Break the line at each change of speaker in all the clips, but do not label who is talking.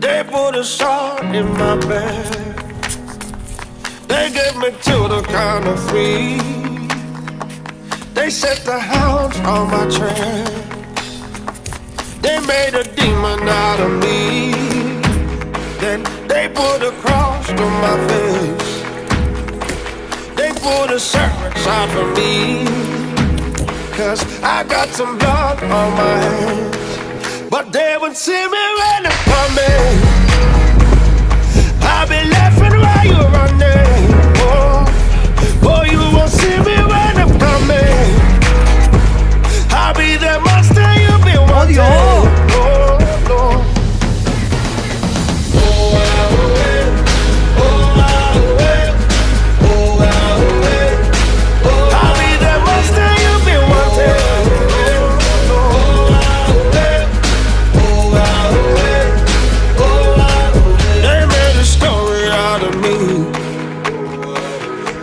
They put a shot in my bed. They gave me to the count of three. They set the hounds on my trail. They made a demon out of me. Then they put a cross on my face. They put a search out for me. Cause I got some blood on my hands. But they would see me running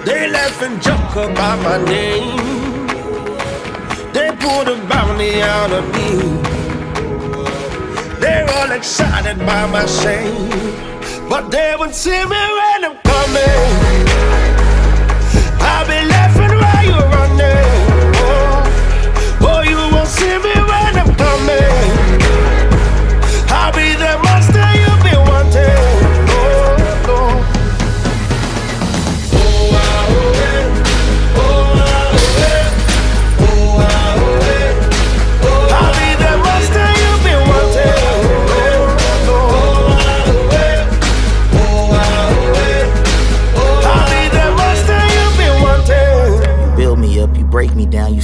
They laugh and joke about my name. They put a bounty out of me. They're all excited by my shame, but they would see me when I'm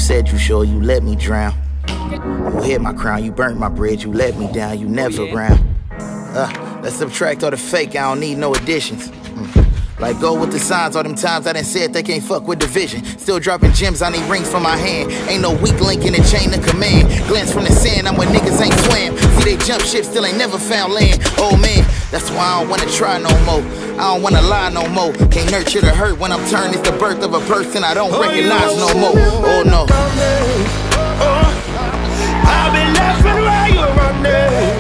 said you sure you let me drown. You hit my crown, you burnt my bridge, you let me down, you never round. Uh, let's subtract all the fake, I don't need no additions. Mm. Like go with the signs, all them times I done said they can't fuck with division. Still dropping gems, I need rings from my hand. Ain't no weak link in the chain of command. Glance from the sand, I'm where niggas ain't swam. See they jump ship, still ain't never found land. Oh man, that's why I don't wanna try no more. I don't wanna lie no more. Can't nurture the hurt when I'm turned. It's the birth of a person I don't recognize no more. Oh no.
I've been laughing while you're running.